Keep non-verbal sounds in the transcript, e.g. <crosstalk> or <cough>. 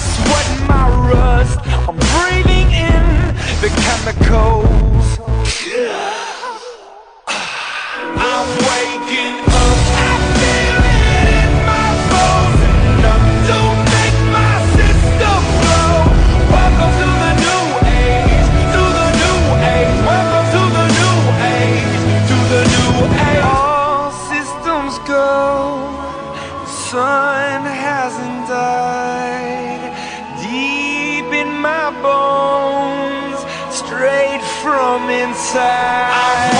sweat and my rust. I'm breathing in the chemicals. <sighs> I'm waking up. I feel it in my bones. To make my system. Welcome to the new age. To the new age. Welcome to the new age. To the new age. All systems go. Sun inside.